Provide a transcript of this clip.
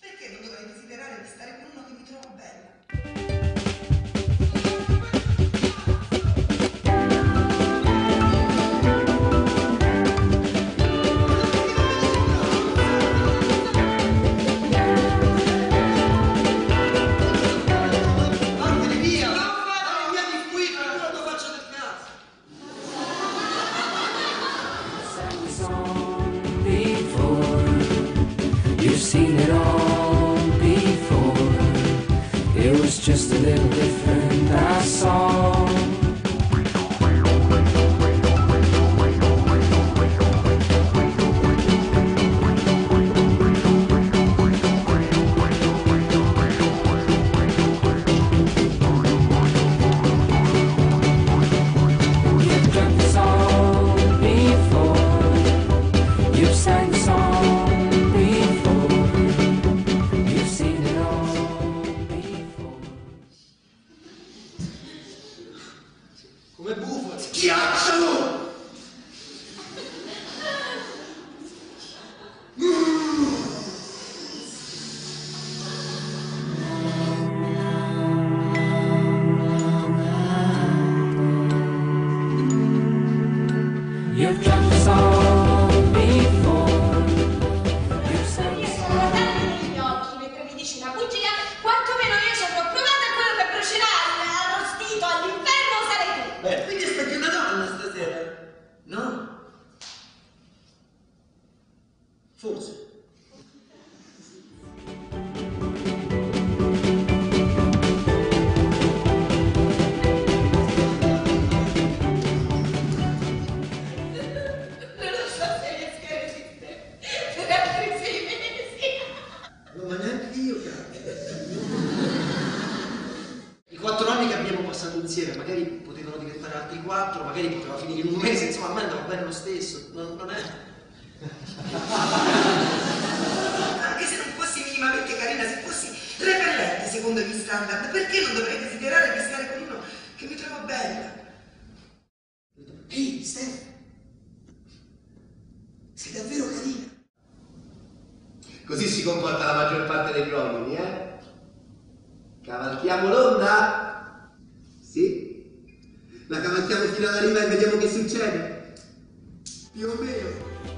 Perché non dovrei desiderare di stare con uno che mi trova bella? Vattene via! لبوفة تكيات شنو؟ You've dreamt this all passato insieme, magari potevano diventare altri quattro, magari poteva finire in un mese, insomma, a me andava bene lo stesso. Non, non è. Gli standard, perché non dovrei desiderare di stare con uno che mi trova bella? Ehi, Steph! Sei davvero carina! Così si comporta la maggior parte degli uomini, eh? Cavalchiamo l'onda? Sì? La cavalchiamo fino alla riva e vediamo che succede? Più o meno.